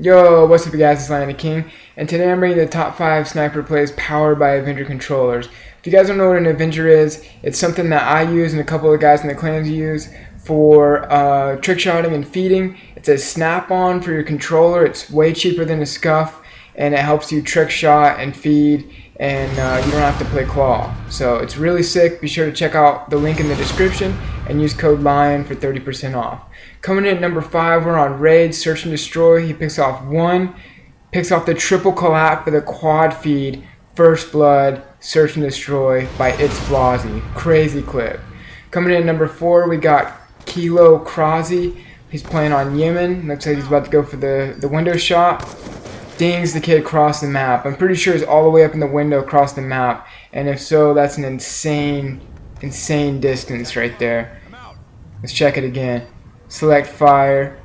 Yo, what's up you guys, it's LioN DakinG, and today I'm bringing the top 5 sniper plays powered by Avenger controllers. If you guys don't know what an Avenger is, it's something that I use and a couple of guys in the clans use for uh, trick shotting and feeding. It's a snap-on for your controller, it's way cheaper than a scuff, and it helps you trick shot and feed, and uh, you don't have to play claw. So it's really sick, be sure to check out the link in the description, and use code LION for 30% off. Coming in at number five, we're on Raid, Search and Destroy. He picks off one, picks off the triple collat for the quad feed, First Blood, Search and Destroy by It's Blasi. Crazy clip. Coming in at number four, we got Kilo Krazi. He's playing on Yemen. Looks like he's about to go for the, the window shot. Dings the kid across the map. I'm pretty sure he's all the way up in the window across the map. And if so, that's an insane, insane distance right there. Let's check it again. Select fire.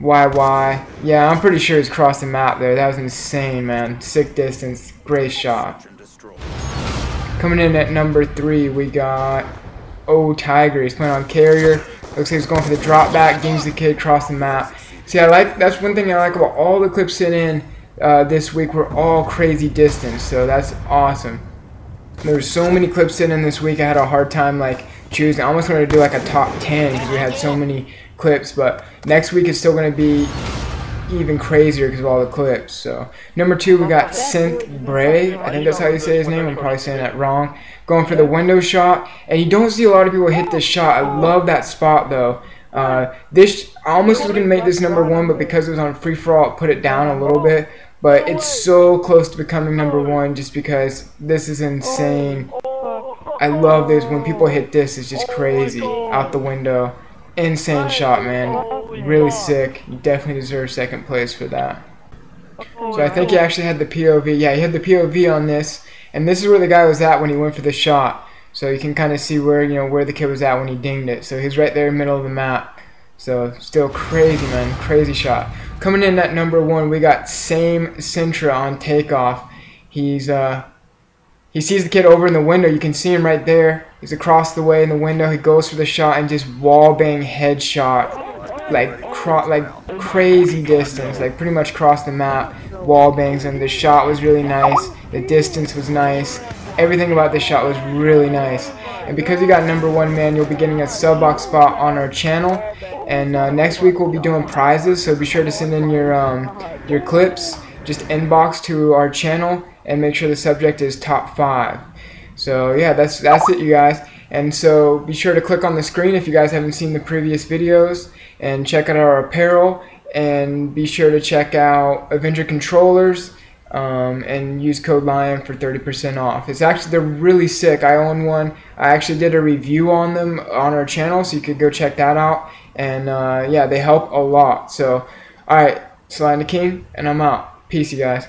YY. Yeah, I'm pretty sure he's crossed the map there. That was insane, man. Sick distance. Great shot. Coming in at number three, we got Oh Tiger. He's playing on carrier. Looks like he's going for the drop back. Gains the kid across the map. See, I like that's one thing I like about all the clips sent in uh, this week. Were all crazy distance, so that's awesome. There's so many clips sent in this week. I had a hard time like choosing. I almost wanted to do like a top 10 because we had so many clips, but next week is still going to be even crazier because of all the clips. So number two, we got Synth Bray. I think that's how you say his name. I'm probably saying that wrong. Going for the window shot, and you don't see a lot of people hit this shot. I love that spot though. Uh, this I almost was gonna make this number one, but because it was on free for all, put it down a little bit. But it's so close to becoming number one just because this is insane. I love this. When people hit this, it's just crazy. Out the window. Insane shot, man. Really sick. You definitely deserve second place for that. So I think he actually had the POV. Yeah, he had the POV on this. And this is where the guy was at when he went for the shot. So you can kind of see where, you know, where the kid was at when he dinged it. So he's right there in the middle of the map. So still crazy, man. Crazy shot. Coming in at number one, we got Same Sintra on takeoff. He's, uh, he sees the kid over in the window. You can see him right there. He's across the way in the window. He goes for the shot and just wall bang headshot, like like crazy distance, like pretty much cross the map. Wall bangs and the shot was really nice. The distance was nice. Everything about this shot was really nice. And because you got number one man, you'll be getting a sub box spot on our channel. And uh, next week we'll be doing prizes, so be sure to send in your um, your clips. Just inbox to our channel and make sure the subject is top five. So yeah, that's that's it, you guys. And so be sure to click on the screen if you guys haven't seen the previous videos and check out our apparel and be sure to check out Avenger controllers um, and use code LION for 30% off. It's actually they're really sick. I own one. I actually did a review on them on our channel, so you could go check that out. And uh, yeah, they help a lot. So all right, LioN DakinG, and I'm out. Peace, you guys.